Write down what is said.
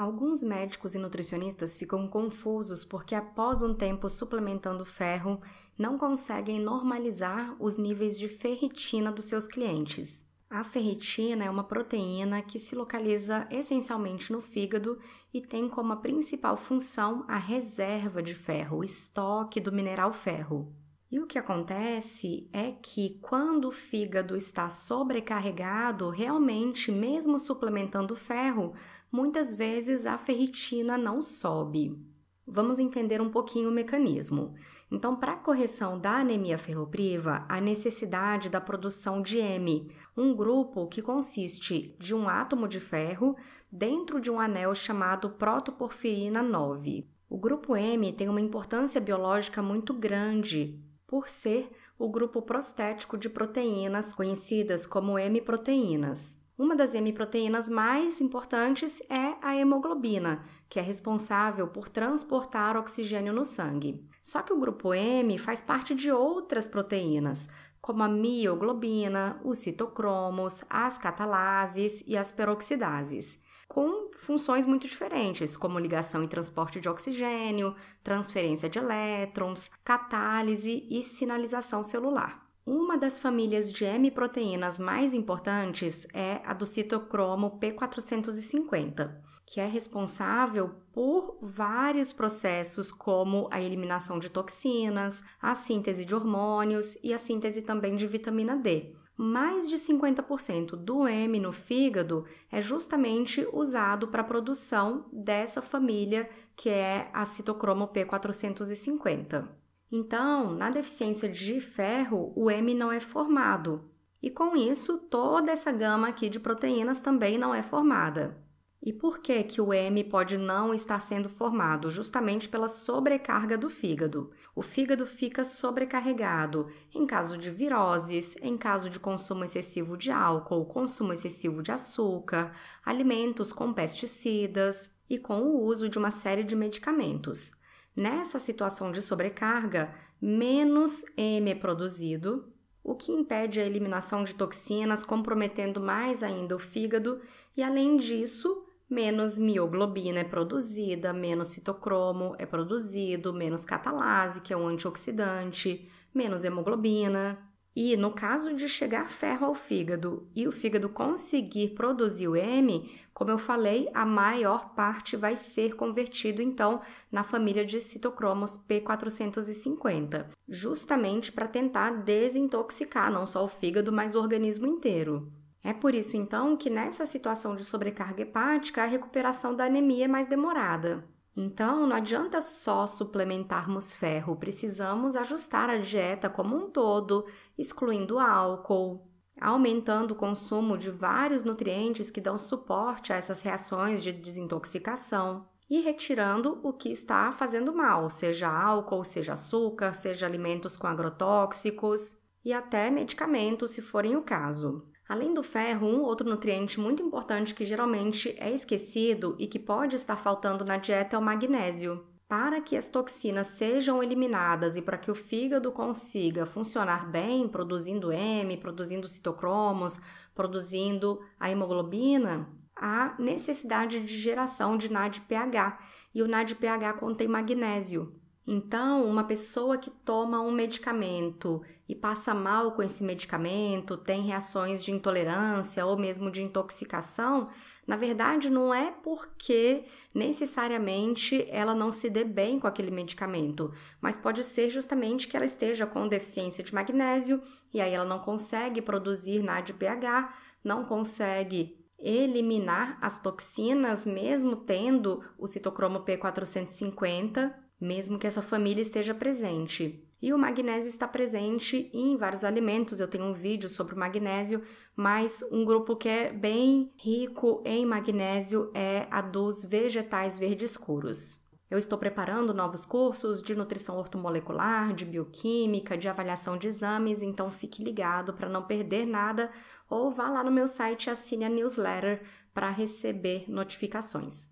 Alguns médicos e nutricionistas ficam confusos porque, após um tempo suplementando ferro, não conseguem normalizar os níveis de ferritina dos seus clientes. A ferritina é uma proteína que se localiza essencialmente no fígado e tem como principal função a reserva de ferro, o estoque do mineral ferro. E o que acontece é que quando o fígado está sobrecarregado, realmente, mesmo suplementando ferro, muitas vezes a ferritina não sobe. Vamos entender um pouquinho o mecanismo. Então, para a correção da anemia ferropriva, a necessidade da produção de M, um grupo que consiste de um átomo de ferro dentro de um anel chamado protoporfirina 9. O grupo M tem uma importância biológica muito grande por ser o grupo prostético de proteínas conhecidas como M-proteínas. Uma das M-proteínas mais importantes é a hemoglobina, que é responsável por transportar oxigênio no sangue. Só que o grupo M faz parte de outras proteínas, como a mioglobina, os citocromos, as catalases e as peroxidases, com funções muito diferentes, como ligação e transporte de oxigênio, transferência de elétrons, catálise e sinalização celular. Uma das famílias de M-proteínas mais importantes é a do citocromo P450, que é responsável por vários processos como a eliminação de toxinas, a síntese de hormônios e a síntese também de vitamina D. Mais de 50% do M no fígado é justamente usado para a produção dessa família que é a citocromo P450. Então, na deficiência de ferro, o M não é formado. E com isso, toda essa gama aqui de proteínas também não é formada. E por que que o M pode não estar sendo formado? Justamente pela sobrecarga do fígado. O fígado fica sobrecarregado em caso de viroses, em caso de consumo excessivo de álcool, consumo excessivo de açúcar, alimentos com pesticidas e com o uso de uma série de medicamentos. Nessa situação de sobrecarga, menos M é produzido, o que impede a eliminação de toxinas, comprometendo mais ainda o fígado, e além disso, menos mioglobina é produzida, menos citocromo é produzido, menos catalase, que é um antioxidante, menos hemoglobina. E no caso de chegar ferro ao fígado e o fígado conseguir produzir o M, como eu falei, a maior parte vai ser convertido então na família de citocromos P450, justamente para tentar desintoxicar não só o fígado, mas o organismo inteiro. É por isso então que nessa situação de sobrecarga hepática a recuperação da anemia é mais demorada. Então, não adianta só suplementarmos ferro, precisamos ajustar a dieta como um todo, excluindo álcool, aumentando o consumo de vários nutrientes que dão suporte a essas reações de desintoxicação e retirando o que está fazendo mal, seja álcool, seja açúcar, seja alimentos com agrotóxicos e até medicamentos, se forem o caso. Além do ferro, um outro nutriente muito importante que geralmente é esquecido e que pode estar faltando na dieta é o magnésio. Para que as toxinas sejam eliminadas e para que o fígado consiga funcionar bem, produzindo M, produzindo citocromos, produzindo a hemoglobina, há necessidade de geração de NADPH e o NADPH contém magnésio. Então, uma pessoa que toma um medicamento e passa mal com esse medicamento, tem reações de intolerância ou mesmo de intoxicação, na verdade não é porque necessariamente ela não se dê bem com aquele medicamento, mas pode ser justamente que ela esteja com deficiência de magnésio e aí ela não consegue produzir NADPH, não consegue eliminar as toxinas mesmo tendo o citocromo P450 mesmo que essa família esteja presente. E o magnésio está presente em vários alimentos. Eu tenho um vídeo sobre o magnésio, mas um grupo que é bem rico em magnésio é a dos vegetais verdes escuros. Eu estou preparando novos cursos de nutrição ortomolecular, de bioquímica, de avaliação de exames, então fique ligado para não perder nada ou vá lá no meu site e assine a newsletter para receber notificações.